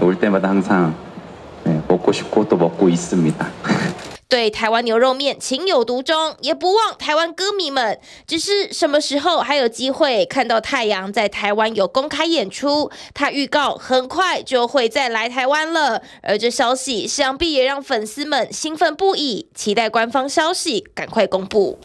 올때마다항상네먹고싶고또먹고있습니다 对台湾牛肉面情有独钟，也不忘台湾歌迷们。只是什么时候还有机会看到太阳在台湾有公开演出？他预告很快就会再来台湾了，而这消息想必也让粉丝们兴奋不已，期待官方消息赶快公布。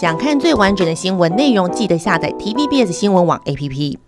想看最完整的新闻内容，记得下载 TVBS 新闻网 APP。